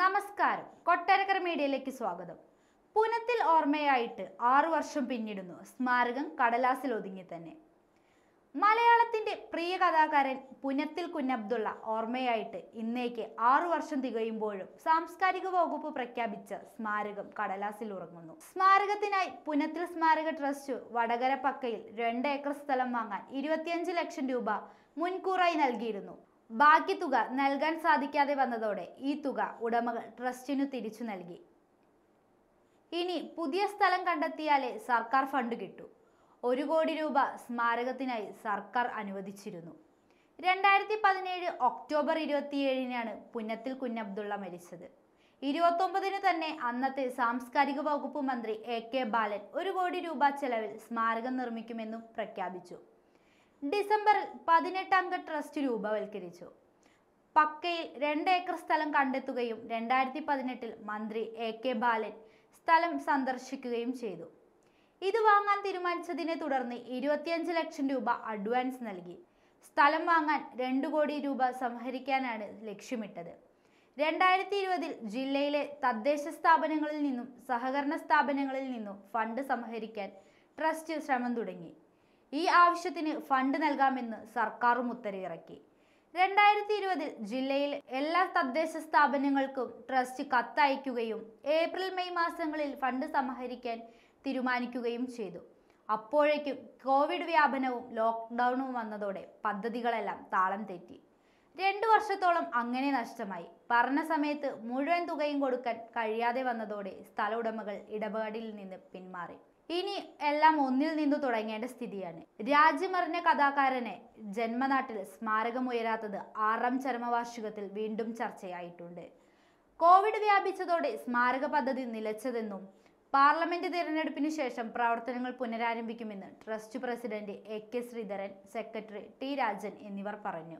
നമസ്കാരം. കൊട്ടാരക്കര മീഡിയയിലേക്ക് സ്വാഗതം. പുനത്തിൽ ഓർമ്മയായിട്ട് ആറു വർഷം പിന്നിടുന്നു സ്മാരകം കടലാസിൽ ഒതുങ്ങി തന്നെ. മലയാളത്തിന്റെ പ്രിയ കഥാകാരൻ പുനത്തിൽ കുഞ്ഞബ്ദുള്ള ഓർമ്മയായിട്ട് ഇന്നേക്ക് ആറു വർഷം തികയുമ്പോഴും സാംസ്കാരിക വകുപ്പ് പ്രഖ്യാപിച്ച സ്മാരകം കടലാസിൽ ഉറങ്ങുന്നു. സ്മാരകത്തിനായി പുനത്തിൽ സ്മാരക ട്രസ്റ്റ് വടകര പക്കയിൽ രണ്ട് ഏക്കർ സ്ഥലം വാങ്ങാൻ ഇരുപത്തിയഞ്ച് ലക്ഷം രൂപ മുൻകൂറായി നൽകിയിരുന്നു. ബാക്കി തുക നൽകാൻ സാധിക്കാതെ വന്നതോടെ ഈ തുക ഉടമകൾ ട്രസ്റ്റിനു തിരിച്ചു നൽകി. ഇനി പുതിയ സ്ഥലം കണ്ടെത്തിയാലേ സർക്കാർ ഫണ്ട് കിട്ടൂ. ഒരു കോടി രൂപ സ്മാരകത്തിനായി സർക്കാർ അനുവദിച്ചിരുന്നു. രണ്ടായിരത്തി പതിനേഴ് ഒക്ടോബർ ഇരുപത്തിയേഴിനാണ് പുന്നത്തിൽ കുഞ്ഞബ്ദുള്ള മരിച്ചത്. ഇരുപത്തൊമ്പതിന് തന്നെ അന്നത്തെ സാംസ്കാരിക വകുപ്പ് മന്ത്രി എ കെ ബാലൻ ഒരു കോടി രൂപ ചെലവിൽ സ്മാരകം നിർമ്മിക്കുമെന്നും പ്രഖ്യാപിച്ചു. ഡിസംബറിൽ പതിനെട്ടംഗ ട്രസ്റ്റ് രൂപവൽക്കരിച്ചു. പക്കയിൽ രണ്ട് ഏക്കർ സ്ഥലം കണ്ടെത്തുകയും രണ്ടായിരത്തി പതിനെട്ടിൽ മന്ത്രി എ കെ ബാലൻ സ്ഥലം സന്ദർശിക്കുകയും ചെയ്തു. ഇത് വാങ്ങാൻ തീരുമാനിച്ചതിനെ തുടർന്ന് ഇരുപത്തിയഞ്ച് ലക്ഷം രൂപ അഡ്വാൻസ് നൽകി. സ്ഥലം വാങ്ങാൻ രണ്ട് കോടി രൂപ സംഹരിക്കാനാണ് ലക്ഷ്യമിട്ടത്. രണ്ടായിരത്തി ഇരുപതിൽ ജില്ലയിലെ തദ്ദേശ സ്ഥാപനങ്ങളിൽ നിന്നും സഹകരണ സ്ഥാപനങ്ങളിൽ നിന്നും ഫണ്ട് സംഹരിക്കാൻ ട്രസ്റ്റ് ശ്രമം തുടങ്ങി. ഈ ആവശ്യത്തിന് ഫണ്ട് നൽകാമെന്ന് സർക്കാരും ഉത്തരവിറക്കി. രണ്ടായിരത്തി ഇരുപതിൽ ജില്ലയിൽ എല്ലാ തദ്ദേശ സ്ഥാപനങ്ങൾക്കും ട്രസ്റ്റ് കത്തയക്കുകയും ഏപ്രിൽ മെയ് മാസങ്ങളിൽ ഫണ്ട് സമാഹരിക്കാൻ തീരുമാനിക്കുകയും ചെയ്തു. അപ്പോഴേക്കും കോവിഡ് വ്യാപനവും ലോക്ക്ഡൗണും വന്നതോടെ പദ്ധതികളെല്ലാം താളം തെറ്റി. രണ്ടു വർഷത്തോളം അങ്ങനെ നഷ്ടമായി. പറഞ്ഞ സമയത്ത് മുഴുവൻ തുകയും കൊടുക്കാൻ കഴിയാതെ വന്നതോടെ സ്ഥല ഉടമകൾ ഇടപാടിൽ നിന്ന് പിന്മാറി. ഇനി എല്ലാം ഒന്നിൽ നിന്ന് തുടങ്ങേണ്ട സ്ഥിതിയാണ്. രാജ്യമറിഞ്ഞ കഥാകാരനെ ജന്മനാട്ടിൽ സ്മാരകമുയരാത്തത് ആറാം ചരമവാർഷികത്തിൽ വീണ്ടും ചർച്ചയായിട്ടുണ്ട്. കോവിഡ് വ്യാപിച്ചതോടെ സ്മാരക പദ്ധതി നിലച്ചതെന്നും പാർലമെന്റ് തിരഞ്ഞെടുപ്പിന് ശേഷം പ്രവർത്തനങ്ങൾ പുനരാരംഭിക്കുമെന്ന് trust president A K Sreedharan secretary T Rajan എന്നിവർ പറഞ്ഞു.